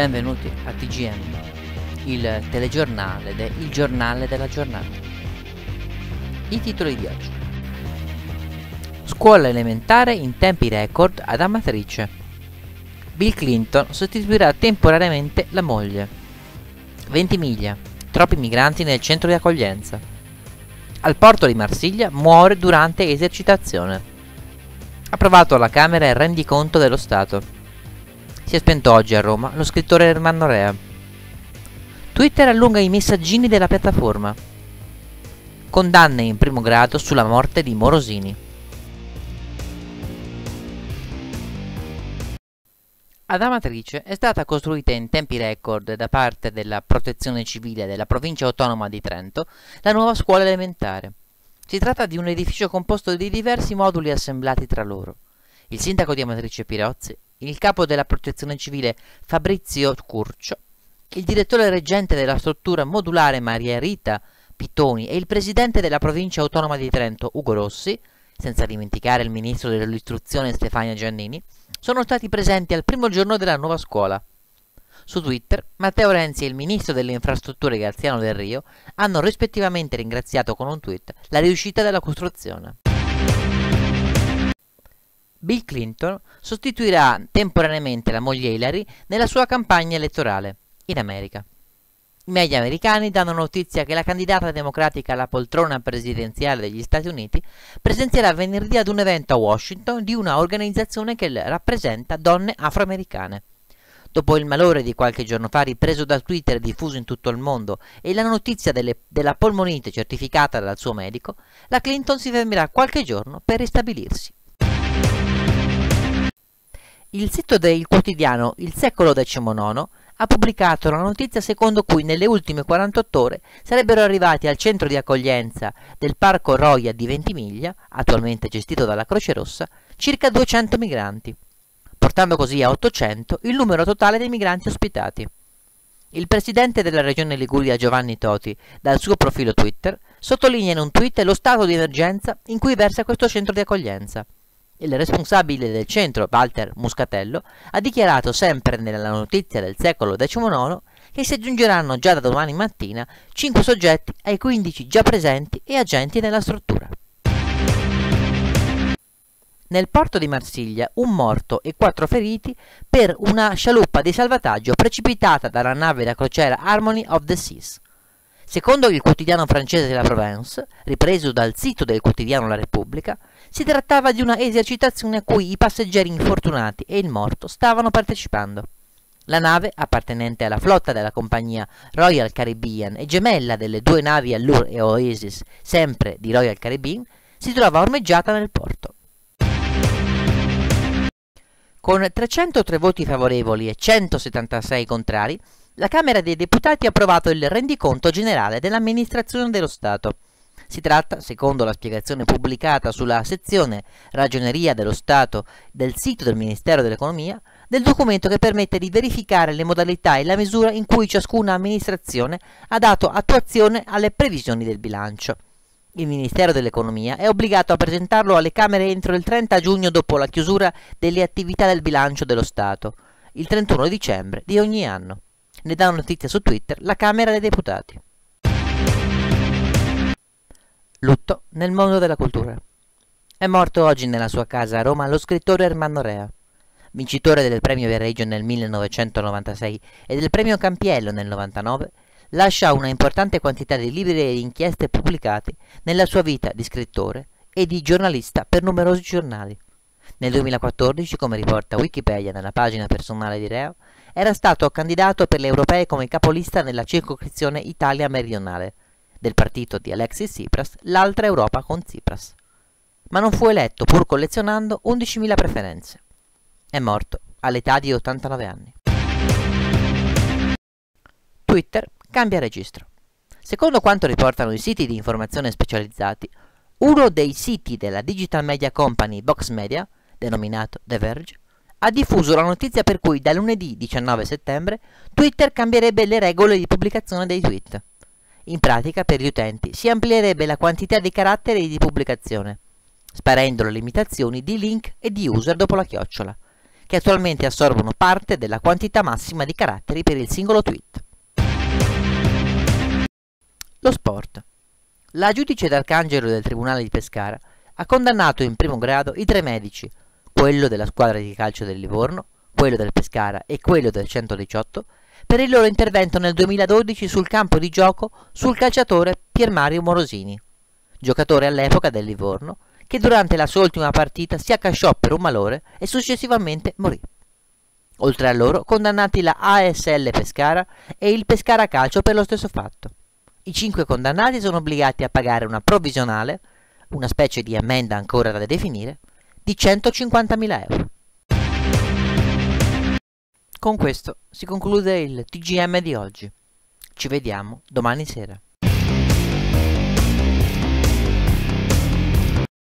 Benvenuti a TGM, il telegiornale del giornale della giornata. I titoli di oggi. Scuola elementare in tempi record ad Amatrice. Bill Clinton sostituirà temporaneamente la moglie. Ventimiglia. Troppi migranti nel centro di accoglienza. Al porto di Marsiglia muore durante esercitazione. Approvato alla Camera il rendiconto dello Stato. Si è spento oggi a Roma lo scrittore Ermanno Rea. Twitter allunga i messaggini della piattaforma. Condanne in primo grado sulla morte di Morosini. Ad Amatrice è stata costruita in tempi record da parte della Protezione Civile della Provincia Autonoma di Trento la nuova scuola elementare. Si tratta di un edificio composto di diversi moduli assemblati tra loro. Il sindaco di Amatrice Pirozzi il capo della protezione civile Fabrizio Curcio, il direttore reggente della struttura modulare Maria Rita Pittoni e il presidente della provincia autonoma di Trento Ugo Rossi, senza dimenticare il ministro dell'istruzione Stefania Giannini, sono stati presenti al primo giorno della nuova scuola. Su Twitter, Matteo Renzi e il ministro delle infrastrutture Graziano Del Rio hanno rispettivamente ringraziato con un tweet la riuscita della costruzione. Bill Clinton sostituirà temporaneamente la moglie Hillary nella sua campagna elettorale in America. I media americani danno notizia che la candidata democratica alla poltrona presidenziale degli Stati Uniti presenzierà venerdì ad un evento a Washington di una organizzazione che rappresenta donne afroamericane. Dopo il malore di qualche giorno fa ripreso da Twitter e diffuso in tutto il mondo e la notizia delle, della polmonite certificata dal suo medico, la Clinton si fermerà qualche giorno per ristabilirsi. Il sito del quotidiano Il Secolo XIX ha pubblicato la notizia secondo cui nelle ultime 48 ore sarebbero arrivati al centro di accoglienza del Parco Roia di Ventimiglia, attualmente gestito dalla Croce Rossa, circa 200 migranti, portando così a 800 il numero totale dei migranti ospitati. Il presidente della regione Liguria Giovanni Toti, dal suo profilo Twitter, sottolinea in un tweet lo stato di emergenza in cui versa questo centro di accoglienza. Il responsabile del centro, Walter Muscatello, ha dichiarato sempre nella notizia del secolo XIX che si aggiungeranno già da domani mattina 5 soggetti ai 15 già presenti e agenti nella struttura. Nel porto di Marsiglia un morto e quattro feriti per una scialuppa di salvataggio precipitata dalla nave da crociera Harmony of the Seas. Secondo il quotidiano francese La Provence, ripreso dal sito del quotidiano La Repubblica, si trattava di una esercitazione a cui i passeggeri infortunati e il morto stavano partecipando. La nave, appartenente alla flotta della compagnia Royal Caribbean e gemella delle due navi Allure e Oasis, sempre di Royal Caribbean, si trova ormeggiata nel porto. Con 303 voti favorevoli e 176 contrari, la Camera dei Deputati ha approvato il rendiconto generale dell'amministrazione dello Stato. Si tratta, secondo la spiegazione pubblicata sulla sezione Ragioneria dello Stato del sito del Ministero dell'Economia, del documento che permette di verificare le modalità e la misura in cui ciascuna amministrazione ha dato attuazione alle previsioni del bilancio. Il Ministero dell'Economia è obbligato a presentarlo alle Camere entro il 30 giugno dopo la chiusura delle attività del bilancio dello Stato, il 31 dicembre di ogni anno. Ne dà notizia su Twitter la Camera dei Deputati. Lutto nel mondo della cultura. È morto oggi nella sua casa a Roma lo scrittore Ermanno Rea, vincitore del premio Viareggio nel 1996 e del premio Campiello nel 1999, lascia una importante quantità di libri e inchieste pubblicati nella sua vita di scrittore e di giornalista per numerosi giornali. Nel 2014, come riporta Wikipedia nella pagina personale di Rea, era stato candidato per le europee come capolista nella circoscrizione Italia meridionale del partito di Alexis Tsipras, l'altra Europa con Tsipras. Ma non fu eletto pur collezionando 11.000 preferenze. È morto all'età di 89 anni. Twitter cambia registro. Secondo quanto riportano i siti di informazione specializzati, uno dei siti della digital media company Vox Media, denominato The Verge, ha diffuso la notizia per cui da lunedì 19 settembre Twitter cambierebbe le regole di pubblicazione dei tweet. In pratica, per gli utenti, si amplierebbe la quantità di caratteri di pubblicazione, sparendo le limitazioni di link e di user dopo la chiocciola, che attualmente assorbono parte della quantità massima di caratteri per il singolo tweet. Lo sport. La giudice d'Arcangelo del Tribunale di Pescara ha condannato in primo grado i tre medici, quello della squadra di calcio del Livorno, quello del Pescara e quello del 118, per il loro intervento nel 2012 sul campo di gioco sul calciatore Pier Mario Morosini, giocatore all'epoca del Livorno, che durante la sua ultima partita si accasciò per un malore e successivamente morì. Oltre a loro, condannati la ASL Pescara e il Pescara Calcio per lo stesso fatto. I cinque condannati sono obbligati a pagare una provvisionale, una specie di ammenda ancora da definire, di 150.000 euro. Con questo si conclude il TGM di oggi. Ci vediamo domani sera.